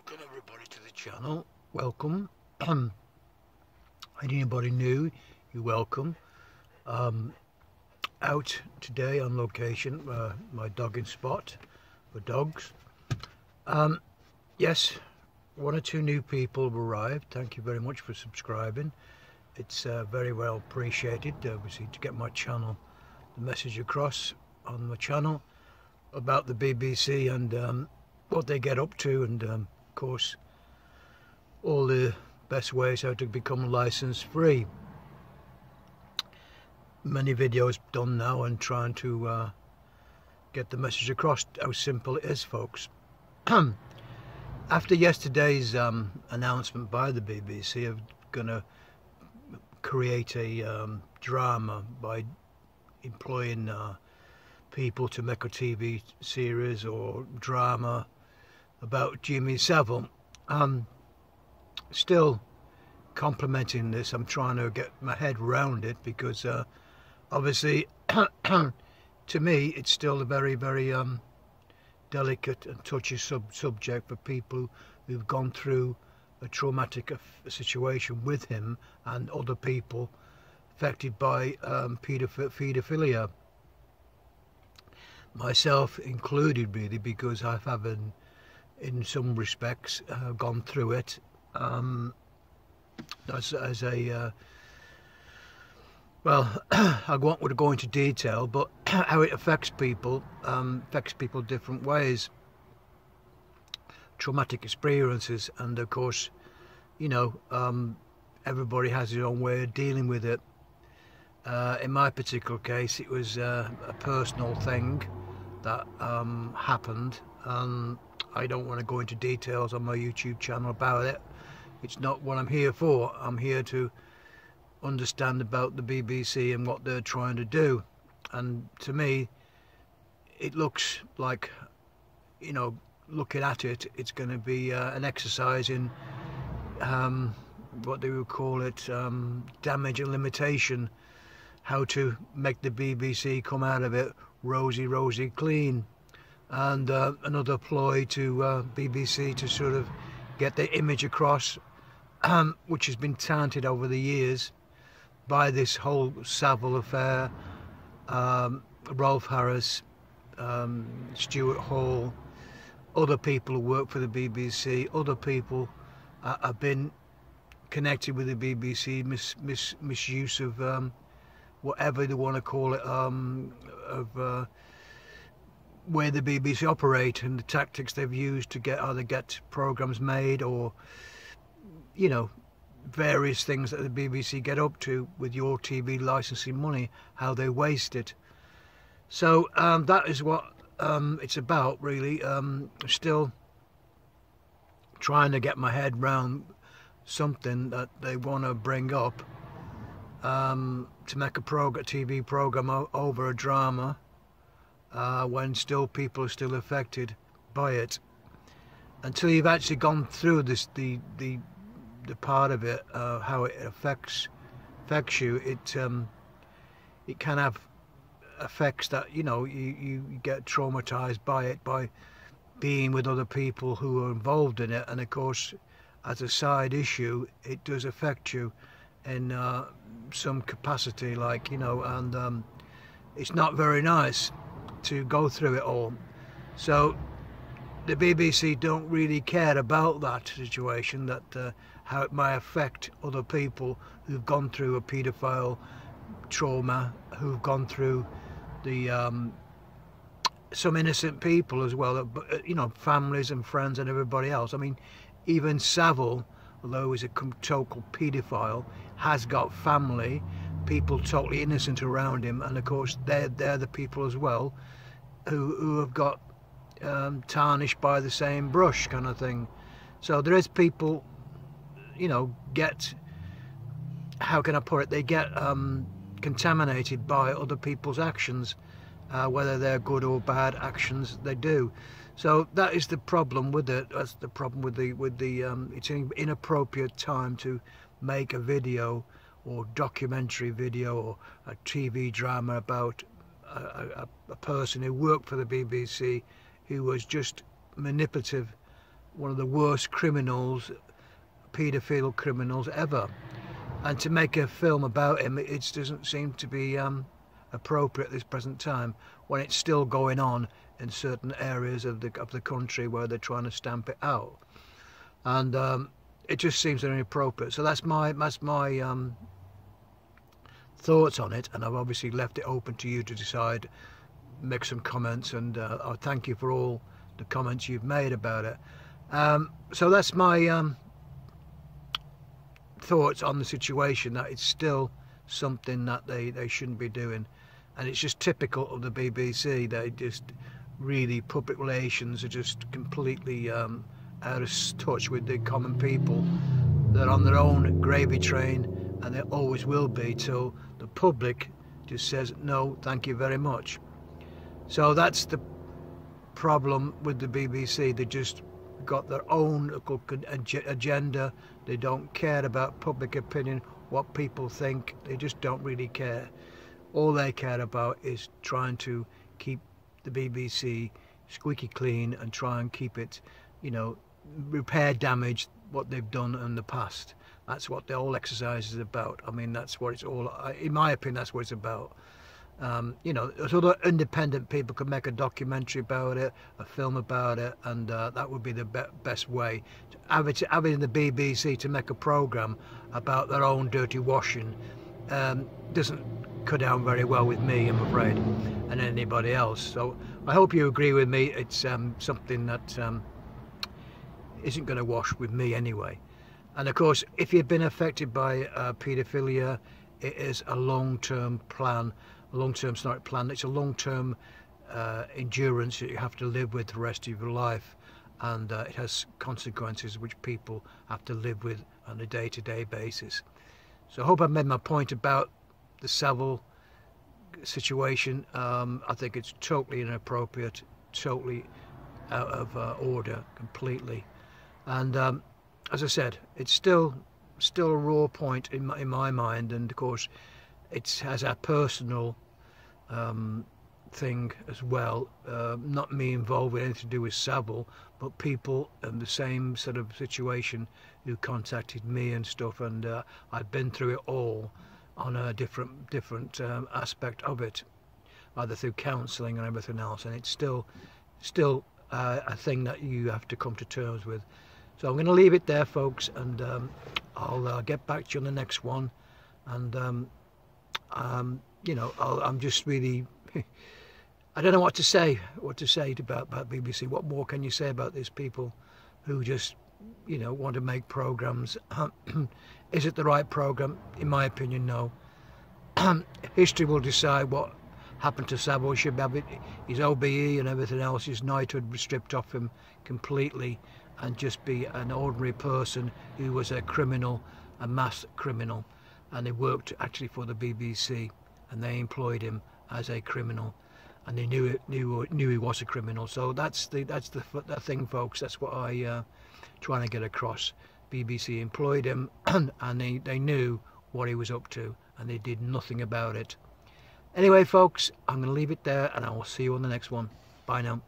welcome everybody to the channel. Welcome. Anybody new, you're welcome. Um, out today on location, uh, my dogging spot for dogs. Um, yes, one or two new people have arrived. Thank you very much for subscribing. It's uh, very well appreciated, obviously, to get my channel, the message across on my channel about the BBC and um, what they get up to and um, course all the best ways how to become license free many videos done now and trying to uh, get the message across how simple it is folks. After yesterday's um, announcement by the BBC of gonna create a um, drama by employing uh, people to make a TV series or drama about Jimmy Savile. Um, still complimenting this. I'm trying to get my head around it because uh, obviously, to me, it's still a very, very um, delicate and touchy sub subject for people who've gone through a traumatic situation with him and other people affected by um, paedophilia. Myself included, really, because I've had an in some respects uh, gone through it. Um, as, as a uh, well I won't go into detail but how it affects people um, affects people different ways. Traumatic experiences and of course you know um, everybody has their own way of dealing with it. Uh, in my particular case it was uh, a personal thing that um, happened and I don't want to go into details on my YouTube channel about it. It's not what I'm here for. I'm here to understand about the BBC and what they're trying to do. And to me, it looks like, you know, looking at it, it's going to be uh, an exercise in um, what they would call it, um, damage and limitation, how to make the BBC come out of it rosy, rosy clean and uh, another ploy to uh, BBC to sort of get their image across, um, which has been tainted over the years by this whole Savile affair, um, Rolf Harris, um, Stuart Hall, other people who work for the BBC, other people uh, have been connected with the BBC, mis, mis misuse of um, whatever they want to call it, um, of where the BBC operate and the tactics they've used to get either get programs made or you know various things that the BBC get up to with your TV licensing money, how they waste it. So um, that is what um, it's about really. Um, still trying to get my head round something that they want to bring up um, to make a prog TV program over a drama uh, when still people are still affected by it. Until you've actually gone through this, the the the part of it, uh, how it affects affects you, it um, it can have effects that you know you, you get traumatized by it by being with other people who are involved in it, and of course, as a side issue, it does affect you in uh, some capacity, like you know, and um, it's not very nice to go through it all. So the BBC don't really care about that situation, that uh, how it may affect other people who've gone through a paedophile trauma, who've gone through the um, some innocent people as well, uh, you know, families and friends and everybody else. I mean, even Savile, although he's a total paedophile, has got family people totally innocent around him, and of course they're they're the people as well who who have got um, tarnished by the same brush kind of thing. So there is people, you know, get how can I put it? They get um, contaminated by other people's actions, uh, whether they're good or bad actions they do. So that is the problem with it. That's the problem with the with the. Um, it's an inappropriate time to make a video or documentary video or a TV drama about a, a, a person who worked for the BBC who was just manipulative one of the worst criminals, paedophile criminals ever. And to make a film about him, it doesn't seem to be um, appropriate at this present time when it's still going on in certain areas of the of the country where they're trying to stamp it out. And um, it just seems inappropriate. So that's my that's my um, thoughts on it, and I've obviously left it open to you to decide, make some comments, and uh, I thank you for all the comments you've made about it. Um, so that's my um, thoughts on the situation. That it's still something that they they shouldn't be doing, and it's just typical of the BBC. They just really public relations are just completely um, out of touch with the common people. They're on their own gravy train and they always will be till the public just says no thank you very much. So that's the problem with the BBC they just got their own agenda. They don't care about public opinion what people think. They just don't really care. All they care about is trying to keep the BBC squeaky clean and try and keep it you know repair damage what they've done in the past. That's what the whole exercise is about. I mean, that's what it's all, in my opinion, that's what it's about. Um, you know, other independent people could make a documentary about it, a film about it, and uh, that would be the be best way. Having the BBC to make a program about their own dirty washing um, doesn't go down very well with me, I'm afraid, and anybody else. So I hope you agree with me. It's um, something that um, isn't going to wash with me anyway. And of course, if you've been affected by uh, paedophilia, it is a long-term plan, a long-term smart plan. It's a long-term uh, endurance that you have to live with the rest of your life, and uh, it has consequences which people have to live with on a day-to-day -day basis. So I hope I've made my point about the Savile situation. Um, I think it's totally inappropriate, totally out of uh, order completely and um, as I said it's still still a raw point in my, in my mind. And of course it has a personal um, thing as well uh, not me involved with anything to do with Savile but people in the same sort of situation who contacted me and stuff. And uh, I've been through it all on a different different um, aspect of it either through counselling and everything else. And it's still still uh, a thing that you have to come to terms with so I'm going to leave it there, folks, and um, I'll uh, get back to you on the next one. And, um, um, you know, i am just really... I don't know what to say, what to say about, about BBC. What more can you say about these people who just, you know, want to make programmes? Is it the right programme? In my opinion, no. History will decide what happened to. Should have his OBE and everything else, his knighthood was stripped off him completely and just be an ordinary person who was a criminal, a mass criminal. And he worked actually for the BBC and they employed him as a criminal and they knew it, knew knew he was a criminal. So that's the that's the, the thing, folks. That's what I uh, trying to get across. BBC employed him and they, they knew what he was up to and they did nothing about it. Anyway, folks, I'm going to leave it there and I will see you on the next one. Bye now.